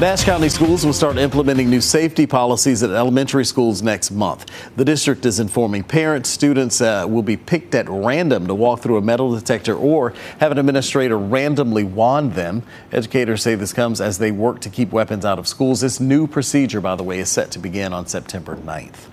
Nash County Schools will start implementing new safety policies at elementary schools next month. The district is informing parents students uh, will be picked at random to walk through a metal detector or have an administrator randomly wand them. Educators say this comes as they work to keep weapons out of schools. This new procedure, by the way, is set to begin on September 9th.